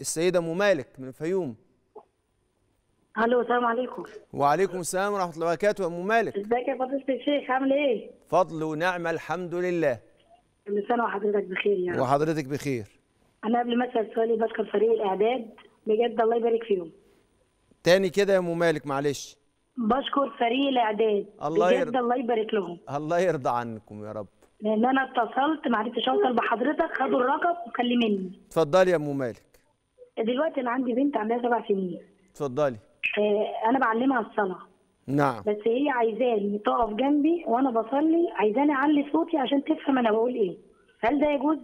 السيدة أم مالك من الفيوم. ألو السلام عليكم. وعليكم السلام ورحمة الله وبركاته أم مالك. ازيك يا فضيلة الشيخ؟ عامل إيه؟ فضل ونعمة الحمد لله. كل سنة وحضرتك بخير رب. وحضرتك بخير. أنا قبل ما أسأل سؤالي بشكر فريق الإعداد. بجد الله يبارك فيهم. تاني كده يا أم مالك معلش. بشكر فريق الإعداد. الله بجد يرضى. الله يبارك لهم. الله يرضى عنكم يا رب. لأن أنا اتصلت ما عرفتش أوصل بحضرتك خدوا الرقم وكلمني اتفضلي يا أم مالك. دلوقتي أنا عندي بنت عندها سبع سنين. اتفضلي. آه أنا بعلمها الصلاة. نعم. بس هي عايزاني تقف جنبي وأنا بصلي عايزاني أعلي صوتي عشان تفهم أنا بقول إيه. هل ده يجوز؟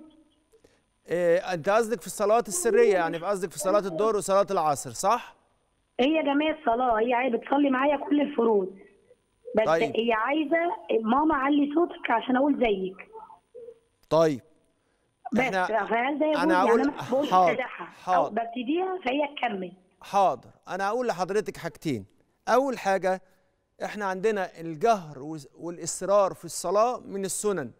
إيه أنت قصدك في الصلوات السرية يعني قصدك في صلاة الظهر وصلاة العصر صح؟ هي جميع الصلاة هي عايزة بتصلي معايا كل الفروض. بس طيب. هي عايزة ماما علي صوتك عشان أقول زيك. طيب. بس فهل ده يجوز أنا يعني بقولش حاضر، حاضر. ببتديها فهي تكمل. حاضر. أنا أقول لحضرتك حاجتين. أول حاجة إحنا عندنا الجهر وال- والإصرار في الصلاة من السنن.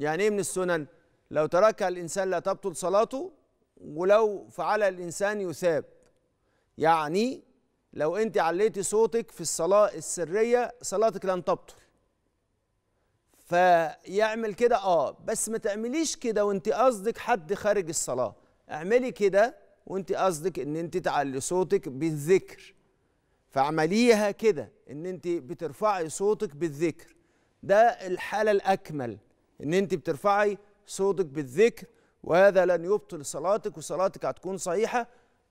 يعني إيه من السنن؟ لو تركها الإنسان لا تبطل صلاته ولو فعل الإنسان يثاب. يعني لو أنت عليتي صوتك في الصلاة السرية صلاتك لن تبطل. فيعمل كده آه بس ما تعمليش كده وانت قصدك حد خارج الصلاة. اعملي كده وانت قصدك ان انت تعلي صوتك بالذكر. فاعمليها كده ان انت بترفعي صوتك بالذكر. ده الحالة الأكمل ان انت بترفعي صوتك بالذكر وهذا لن يبطل صلاتك وصلاتك هتكون صحيحة.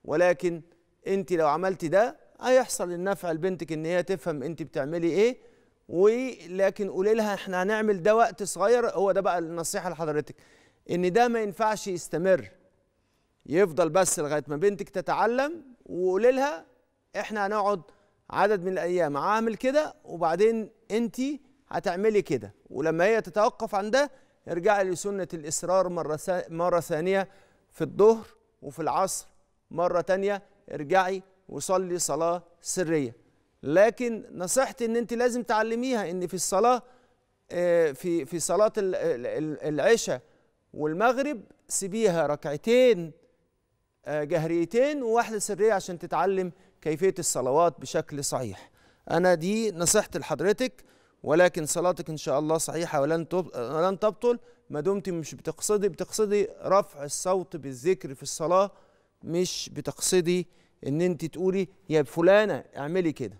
ولكن انت لو عملتي ده هيحصل النفع لبنتك ان هي تفهم انت بتعملي إيه. ولكن قولي لها إحنا هنعمل ده وقت صغير هو ده بقى النصيحة لحضرتك. إن ده ما ينفعش يستمر. يفضل بس لغاية ما بنتك تتعلم وقولي لها إحنا هنقعد عدد من الأيام هعمل كده وبعدين انت هتعملي كده. ولما هي تتوقف عن ده ارجعي لسنة الإصرار مرة مرة ثانية في الظهر وفي العصر مرة تانية ارجعي وصلي صلاة سرية. لكن نصيحتي إن أنت لازم تعلميها إن في الصلاة آه، في في صلاة ال- ال- ال- العشاء والمغرب سيبيها ركعتين آه، جهريتين وواحدة سرية عشان تتعلم كيفية الصلوات بشكل صحيح. أنا دي نصيحتي لحضرتك ولكن صلاتك إن شاء الله صحيحة ولن ولن تبطل. ما دمت مش بتقصدي بتقصدي رفع الصوت بالذكر في الصلاة مش بتقصدي إن أنت تقولي يا فلانة اعملي كده.